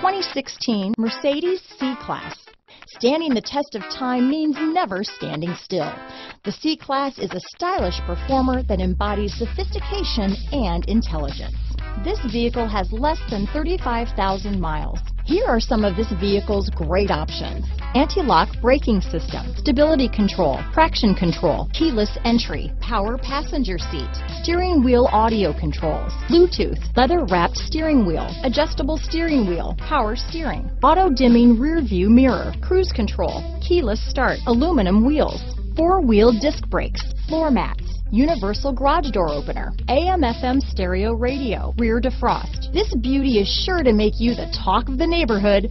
2016 Mercedes C-Class. Standing the test of time means never standing still. The C-Class is a stylish performer that embodies sophistication and intelligence. This vehicle has less than 35,000 miles. Here are some of this vehicle's great options. Anti-lock braking system, stability control, traction control, keyless entry, power passenger seat, steering wheel audio controls, Bluetooth, leather wrapped steering wheel, adjustable steering wheel, power steering, auto dimming rear view mirror, cruise control, keyless start, aluminum wheels, four wheel disc brakes, floor mats, universal garage door opener, AM FM stereo radio, rear defrost. This beauty is sure to make you the talk of the neighborhood,